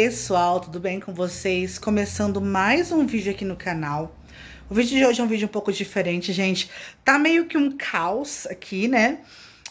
pessoal, tudo bem com vocês? Começando mais um vídeo aqui no canal. O vídeo de hoje é um vídeo um pouco diferente, gente. Tá meio que um caos aqui, né?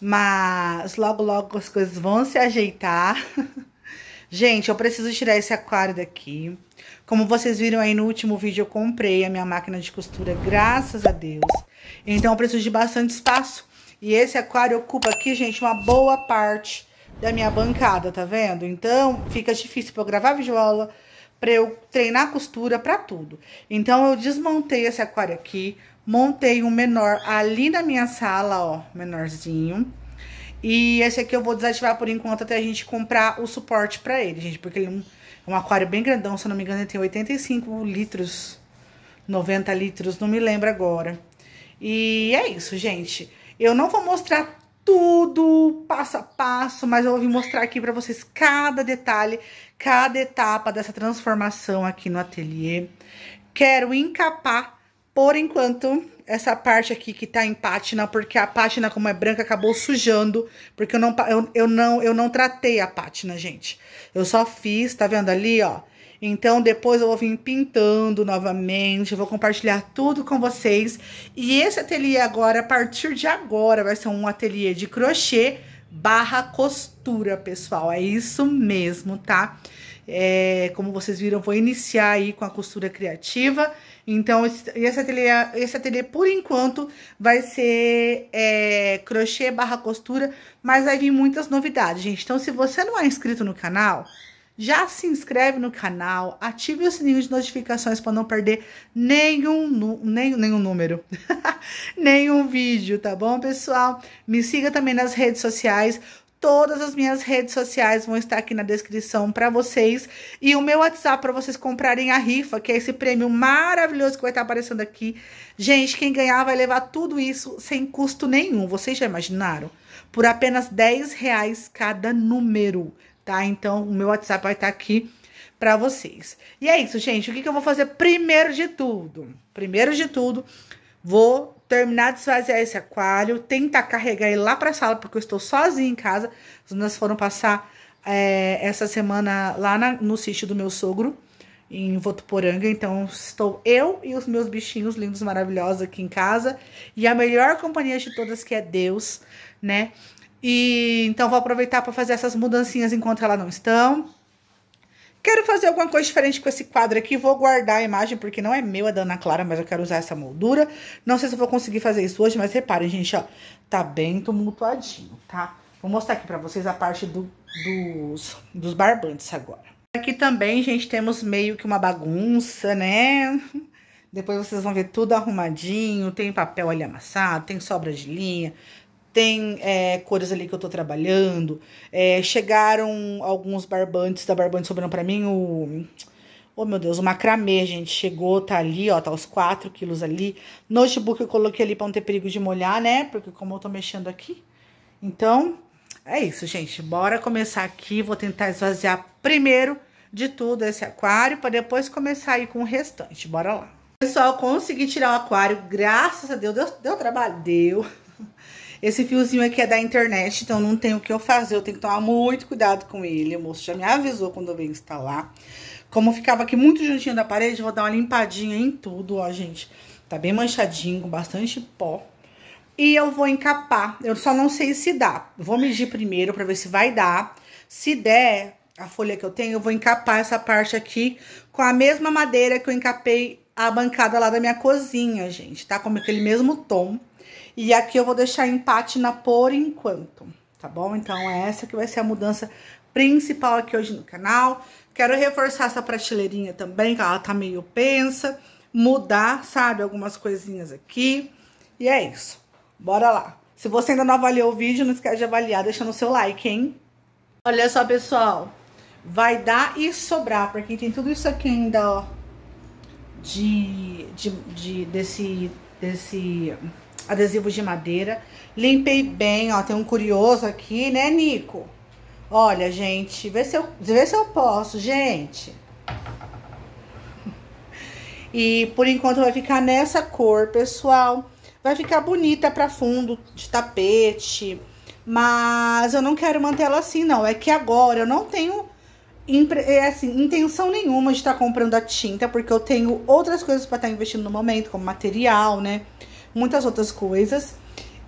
Mas logo, logo as coisas vão se ajeitar. gente, eu preciso tirar esse aquário daqui. Como vocês viram aí no último vídeo, eu comprei a minha máquina de costura, graças a Deus. Então eu preciso de bastante espaço. E esse aquário ocupa aqui, gente, uma boa parte da minha bancada, tá vendo? Então, fica difícil pra eu gravar videoaula, pra eu treinar costura, pra tudo. Então, eu desmontei esse aquário aqui, montei um menor ali na minha sala, ó, menorzinho. E esse aqui eu vou desativar por enquanto até a gente comprar o suporte pra ele, gente, porque ele é um aquário bem grandão, se eu não me engano, ele tem 85 litros, 90 litros, não me lembro agora. E é isso, gente. Eu não vou mostrar tudo passo a passo, mas eu vou mostrar aqui para vocês cada detalhe, cada etapa dessa transformação aqui no ateliê. Quero encapar, por enquanto, essa parte aqui que tá em pátina, porque a pátina, como é branca, acabou sujando, porque eu não, eu, eu não, eu não tratei a pátina, gente. Eu só fiz, tá vendo ali, ó? Então, depois eu vou vir pintando novamente, eu vou compartilhar tudo com vocês. E esse ateliê agora, a partir de agora, vai ser um ateliê de crochê barra costura, pessoal. É isso mesmo, tá? É, como vocês viram, vou iniciar aí com a costura criativa. Então, esse, ateliê, esse ateliê, por enquanto, vai ser é, crochê barra costura, mas vai vir muitas novidades, gente. Então, se você não é inscrito no canal, já se inscreve no canal, ative o sininho de notificações para não perder nenhum, nem, nenhum número, nenhum vídeo, tá bom, pessoal? Me siga também nas redes sociais. Todas as minhas redes sociais vão estar aqui na descrição para vocês. E o meu WhatsApp para vocês comprarem a rifa, que é esse prêmio maravilhoso que vai estar aparecendo aqui. Gente, quem ganhar vai levar tudo isso sem custo nenhum. Vocês já imaginaram? Por apenas 10 reais cada número tá? Então, o meu WhatsApp vai estar tá aqui para vocês. E é isso, gente. O que, que eu vou fazer primeiro de tudo? Primeiro de tudo, vou terminar de esvaziar esse aquário, tentar carregar ele lá pra sala, porque eu estou sozinha em casa. As meninas foram passar é, essa semana lá na, no sítio do meu sogro, em Votuporanga. Então, estou eu e os meus bichinhos lindos, maravilhosos aqui em casa. E a melhor companhia de todas, que é Deus, né? E então vou aproveitar para fazer essas mudancinhas enquanto elas não estão. Quero fazer alguma coisa diferente com esse quadro aqui. Vou guardar a imagem, porque não é meu, é da Ana Clara, mas eu quero usar essa moldura. Não sei se eu vou conseguir fazer isso hoje, mas reparem, gente, ó. Tá bem tumultuadinho, tá? Vou mostrar aqui pra vocês a parte do, dos, dos barbantes agora. Aqui também, gente, temos meio que uma bagunça, né? Depois vocês vão ver tudo arrumadinho. Tem papel ali amassado, tem sobra de linha, tem é, cores ali que eu tô trabalhando. É, chegaram alguns barbantes da Barbante sobrando pra mim, o... Oh, meu Deus, o macramê, gente, chegou, tá ali, ó, tá os 4 quilos ali. Notebook eu coloquei ali pra não ter perigo de molhar, né? Porque como eu tô mexendo aqui. Então, é isso, gente. Bora começar aqui. Vou tentar esvaziar primeiro de tudo esse aquário, pra depois começar aí com o restante. Bora lá. Pessoal, consegui tirar o aquário, graças a Deus. Deu, deu trabalho? Deu. Esse fiozinho aqui é da internet, então não tem o que eu fazer. Eu tenho que tomar muito cuidado com ele. O moço já me avisou quando eu venho instalar. Como ficava aqui muito juntinho da parede, vou dar uma limpadinha em tudo, ó, gente. Tá bem manchadinho, com bastante pó. E eu vou encapar. Eu só não sei se dá. Vou medir primeiro pra ver se vai dar. Se der a folha que eu tenho, eu vou encapar essa parte aqui com a mesma madeira que eu encapei a bancada lá da minha cozinha, gente. Tá com aquele mesmo tom. E aqui eu vou deixar em pátina por enquanto, tá bom? Então, essa que vai ser a mudança principal aqui hoje no canal. Quero reforçar essa prateleirinha também, que ela tá meio pensa. Mudar, sabe, algumas coisinhas aqui. E é isso. Bora lá. Se você ainda não avaliou o vídeo, não esquece de avaliar, deixando o seu like, hein? Olha só, pessoal. Vai dar e sobrar, porque tem tudo isso aqui ainda, ó. De, de, de desse, desse adesivos de madeira. Limpei bem, ó, tem um curioso aqui, né, Nico? Olha, gente, vê se eu, vê se eu posso, gente. E por enquanto vai ficar nessa cor, pessoal. Vai ficar bonita pra fundo de tapete. Mas eu não quero manter ela assim, não. É que agora eu não tenho é assim, intenção nenhuma de estar tá comprando a tinta, porque eu tenho outras coisas para estar tá investindo no momento, como material, né? Muitas outras coisas.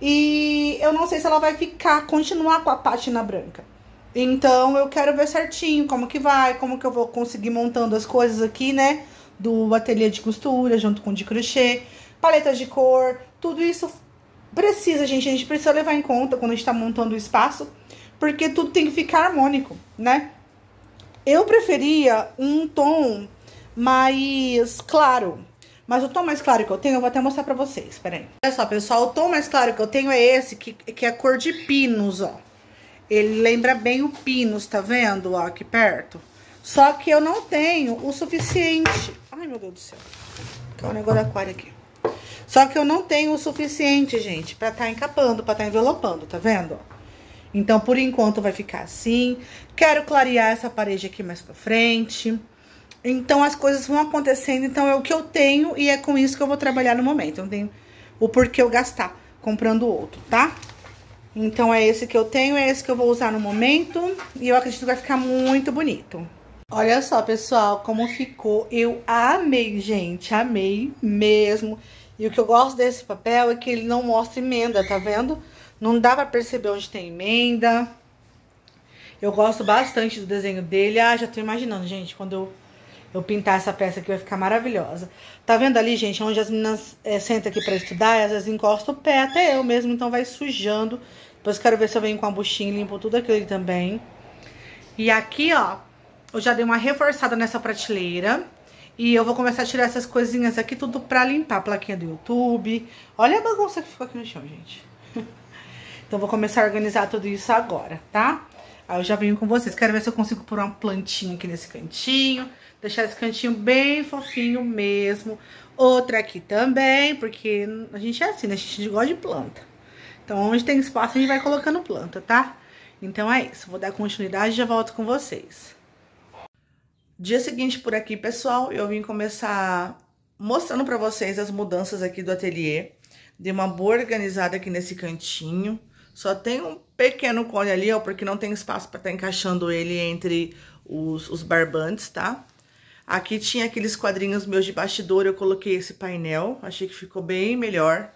E eu não sei se ela vai ficar, continuar com a pátina branca. Então eu quero ver certinho como que vai, como que eu vou conseguir montando as coisas aqui, né? Do ateliê de costura, junto com de crochê, paletas de cor, tudo isso precisa, gente. A gente precisa levar em conta quando a gente tá montando o espaço, porque tudo tem que ficar harmônico, né? Eu preferia um tom mais claro. Mas o tom mais claro que eu tenho, eu vou até mostrar pra vocês, peraí. Olha só, pessoal, o tom mais claro que eu tenho é esse, que, que é cor de pinos, ó. Ele lembra bem o pinos, tá vendo, ó, aqui perto? Só que eu não tenho o suficiente. Ai, meu Deus do céu. É o negócio da aquário aqui. Só que eu não tenho o suficiente, gente, pra tá encapando, pra tá envelopando, tá vendo? Então, por enquanto, vai ficar assim. Quero clarear essa parede aqui mais pra frente. Então, as coisas vão acontecendo. Então, é o que eu tenho e é com isso que eu vou trabalhar no momento. Não tem o porquê eu gastar comprando outro, tá? Então, é esse que eu tenho, é esse que eu vou usar no momento. E eu acredito que vai ficar muito bonito. Olha só, pessoal, como ficou. Eu amei, gente. Amei mesmo. E o que eu gosto desse papel é que ele não mostra emenda, vendo? Tá vendo? Não dá pra perceber onde tem emenda. Eu gosto bastante do desenho dele. Ah, já tô imaginando, gente, quando eu, eu pintar essa peça aqui vai ficar maravilhosa. Tá vendo ali, gente, onde as meninas é, sentam aqui pra estudar, às vezes encosta o pé, até eu mesmo, então vai sujando. Depois quero ver se eu venho com a buchinha e limpo tudo aquilo ali também. E aqui, ó, eu já dei uma reforçada nessa prateleira. E eu vou começar a tirar essas coisinhas aqui tudo pra limpar a plaquinha do YouTube. Olha a bagunça que ficou aqui no chão, gente. Então, vou começar a organizar tudo isso agora, tá? Aí eu já venho com vocês. Quero ver se eu consigo pôr uma plantinha aqui nesse cantinho. Deixar esse cantinho bem fofinho mesmo. Outra aqui também, porque a gente é assim, né? A gente gosta de planta. Então, onde tem espaço, a gente vai colocando planta, tá? Então, é isso. Vou dar continuidade e já volto com vocês. Dia seguinte por aqui, pessoal, eu vim começar mostrando pra vocês as mudanças aqui do ateliê. Dei uma boa organizada aqui nesse cantinho. Só tem um pequeno cone ali, ó, porque não tem espaço para estar tá encaixando ele entre os, os barbantes, tá? Aqui tinha aqueles quadrinhos meus de bastidor, eu coloquei esse painel, achei que ficou bem melhor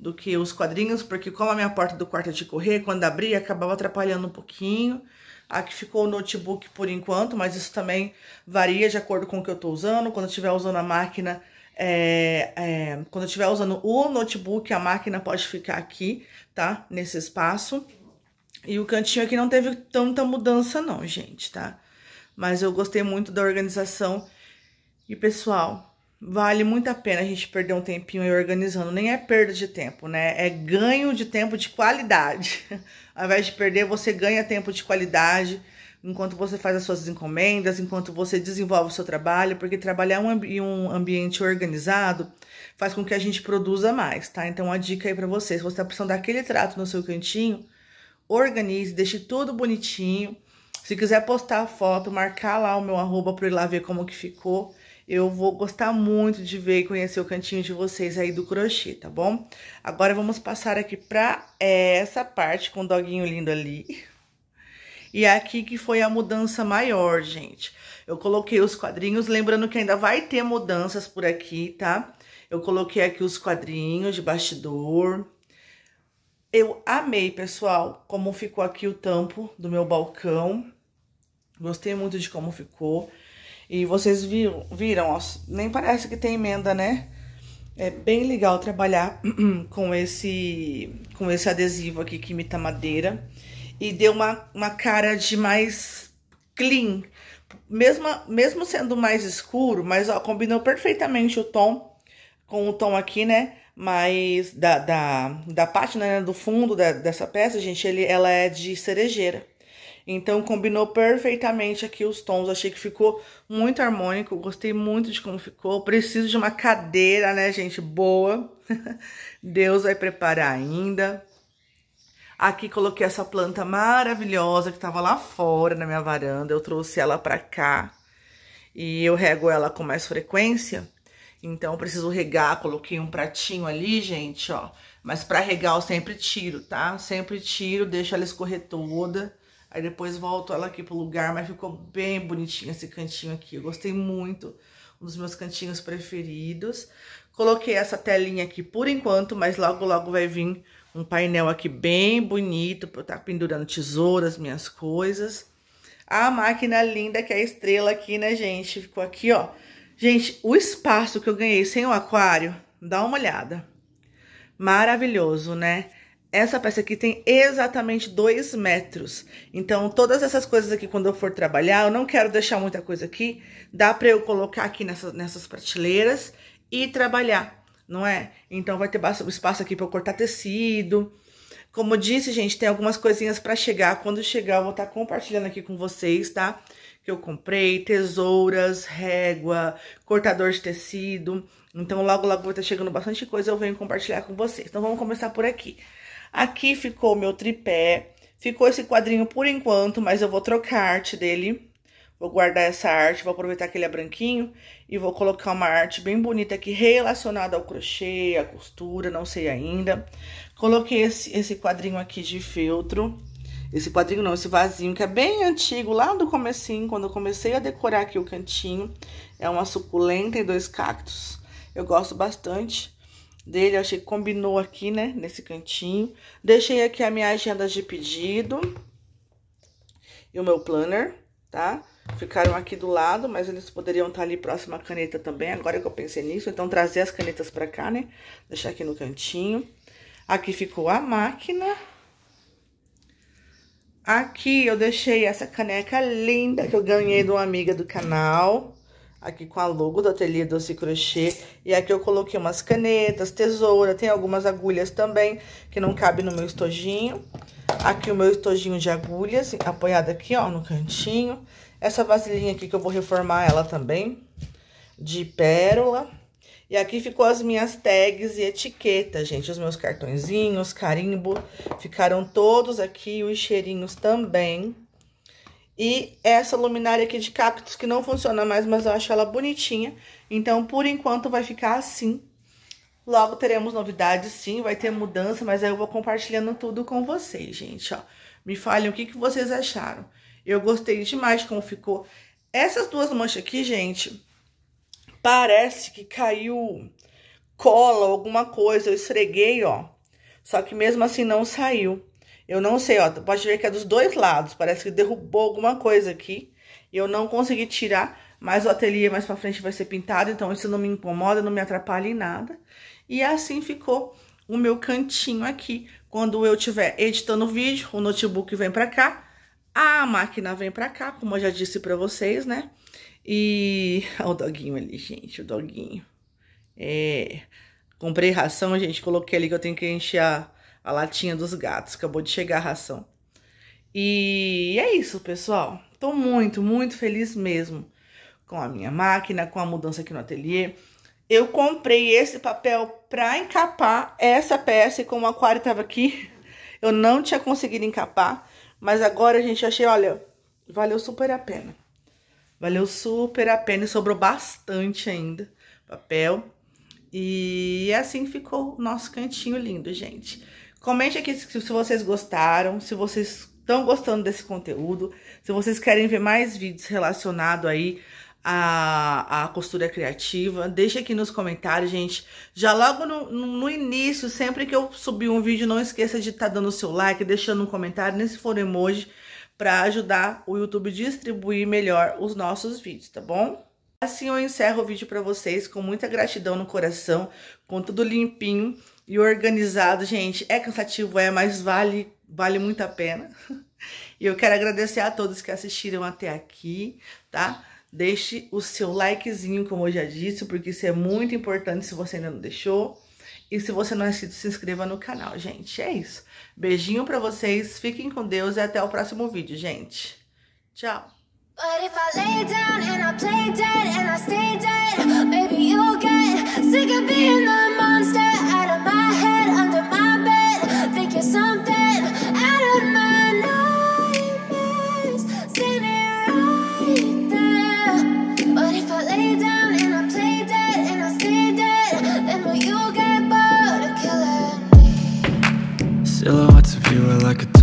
do que os quadrinhos, porque como a minha porta do quarto é de correr, quando abria, acabava atrapalhando um pouquinho. Aqui ficou o notebook por enquanto, mas isso também varia de acordo com o que eu tô usando. Quando eu estiver usando a máquina, é, é, quando eu estiver usando o notebook, a máquina pode ficar aqui, tá? Nesse espaço. E o cantinho aqui não teve tanta mudança não, gente, tá? Mas eu gostei muito da organização. E, pessoal, vale muito a pena a gente perder um tempinho aí organizando. Nem é perda de tempo, né? É ganho de tempo de qualidade. Ao invés de perder, você ganha tempo de qualidade enquanto você faz as suas encomendas, enquanto você desenvolve o seu trabalho, porque trabalhar em um ambiente organizado faz com que a gente produza mais, tá? Então, a dica aí pra você, se você tá precisando daquele trato no seu cantinho, organize, deixe tudo bonitinho. Se quiser postar a foto, marcar lá o meu arroba pra ir lá ver como que ficou. Eu vou gostar muito de ver e conhecer o cantinho de vocês aí do crochê, tá bom? Agora vamos passar aqui pra essa parte com o doguinho lindo ali. E é aqui que foi a mudança maior, gente. Eu coloquei os quadrinhos, lembrando que ainda vai ter mudanças por aqui, tá? Eu coloquei aqui os quadrinhos de bastidor. Eu amei, pessoal, como ficou aqui o tampo do meu balcão. Gostei muito de como ficou. E vocês viram, viram ó, nem parece que tem emenda, né? É bem legal trabalhar com esse, com esse adesivo aqui que imita madeira e deu uma, uma cara de mais clean. Mesmo, mesmo sendo mais escuro, mas ó, combinou perfeitamente o tom com o tom aqui, né? Mas da, da, da página, né, do fundo da, dessa peça, gente, ele, ela é de cerejeira. Então, combinou perfeitamente aqui os tons. Achei que ficou muito harmônico. Gostei muito de como ficou. Preciso de uma cadeira, né, gente? Boa. Deus vai preparar ainda. Aqui coloquei essa planta maravilhosa que tava lá fora na minha varanda. Eu trouxe ela pra cá e eu rego ela com mais frequência. Então, eu preciso regar. Coloquei um pratinho ali, gente, ó. Mas pra regar eu sempre tiro, tá? Sempre tiro, deixo ela escorrer toda. Aí depois volto ela aqui pro lugar, mas ficou bem bonitinho esse cantinho aqui. Eu gostei muito, um dos meus cantinhos preferidos. Coloquei essa telinha aqui por enquanto, mas logo, logo vai vir um painel aqui bem bonito pra eu estar tá pendurando tesouras, minhas coisas. A máquina linda que é a estrela aqui, né, gente? Ficou aqui, ó. Gente, o espaço que eu ganhei sem o aquário, dá uma olhada. Maravilhoso, né? Essa peça aqui tem exatamente dois metros. Então, todas essas coisas aqui, quando eu for trabalhar, eu não quero deixar muita coisa aqui. Dá pra eu colocar aqui nessas prateleiras e trabalhar, não é? Então, vai ter espaço aqui pra eu cortar tecido. Como eu disse, gente, tem algumas coisinhas pra chegar. Quando chegar, eu vou estar tá compartilhando aqui com vocês, tá? Que eu comprei, tesouras, régua, cortador de tecido. Então, logo, logo vai estar tá chegando bastante coisa, eu venho compartilhar com vocês. Então, vamos começar por aqui. Aqui ficou o meu tripé. Ficou esse quadrinho por enquanto, mas eu vou trocar a arte dele. Vou guardar essa arte, vou aproveitar que ele é branquinho e vou colocar uma arte bem bonita aqui relacionada ao crochê, à costura, não sei ainda. Coloquei esse, esse quadrinho aqui de feltro. Esse quadrinho não, esse vasinho que é bem antigo, lá do comecinho, quando eu comecei a decorar aqui o cantinho. É uma suculenta e dois cactos. Eu gosto bastante dele, achei que combinou aqui, né, nesse cantinho. Deixei aqui a minha agenda de pedido e o meu planner, tá? Ficaram aqui do lado, mas eles poderiam estar ali próximo à caneta também, agora que eu pensei nisso. Então, trazer as canetas pra cá, né? Deixar aqui no cantinho. Aqui ficou a máquina. Aqui eu deixei essa caneca linda que eu ganhei de uma amiga do canal aqui com a logo do Ateliê Doce Crochê. E aqui eu coloquei umas canetas, tesoura, tem algumas agulhas também, que não cabe no meu estojinho. Aqui o meu estojinho de agulhas, apoiado aqui, ó, no cantinho. Essa vasilhinha aqui que eu vou reformar ela também, de pérola. E aqui ficou as minhas tags e etiquetas, gente. Os meus cartõezinhos, carimbo, ficaram todos aqui, os cheirinhos também. E essa luminária aqui de cactos que não funciona mais, mas eu acho ela bonitinha. Então, por enquanto, vai ficar assim. Logo teremos novidades, sim, vai ter mudança, mas aí eu vou compartilhando tudo com vocês, gente, ó. Me falem o que, que vocês acharam. Eu gostei demais de como ficou. Essas duas manchas aqui, gente, parece que caiu cola, alguma coisa. Eu esfreguei, ó. Só que mesmo assim não saiu. Eu não sei, ó, pode ver que é dos dois lados, parece que derrubou alguma coisa aqui. Eu não consegui tirar, mas o ateliê mais pra frente vai ser pintado, então isso não me incomoda, não me atrapalha em nada. E assim ficou o meu cantinho aqui. Quando eu estiver editando o vídeo, o notebook vem pra cá, a máquina vem pra cá, como eu já disse pra vocês, né? E... Olha o doguinho ali, gente, o doguinho. É... Comprei ração, gente, coloquei ali que eu tenho que encher a a latinha dos gatos. Acabou de chegar a ração. E é isso, pessoal. Tô muito, muito feliz mesmo com a minha máquina, com a mudança aqui no ateliê. Eu comprei esse papel pra encapar essa peça e como o aquário tava aqui, eu não tinha conseguido encapar. Mas agora a gente achei, olha, valeu super a pena. Valeu super a pena e sobrou bastante ainda papel. E assim ficou o nosso cantinho lindo, gente. Comente aqui se vocês gostaram, se vocês estão gostando desse conteúdo, se vocês querem ver mais vídeos relacionados aí à, à costura criativa, deixa aqui nos comentários, gente. Já logo no, no, início, sempre que eu subir um vídeo, não esqueça de estar tá dando o seu like, deixando um comentário, nem se for emoji, para ajudar o YouTube a distribuir melhor os nossos vídeos, tá bom? Assim eu encerro o vídeo para vocês com muita gratidão no coração, com tudo limpinho e organizado, gente. É cansativo, é, mas vale, vale muito a pena. E eu quero agradecer a todos que assistiram até aqui, tá? Deixe o seu likezinho, como eu já disse, porque isso é muito importante se você ainda não deixou. E se você não é inscrito, se inscreva no canal, gente. É isso. Beijinho pra vocês, fiquem com Deus e até o próximo vídeo, gente. Tchau! But if I lay down and I play dead and I stay dead, maybe you'll get sick of being the like a.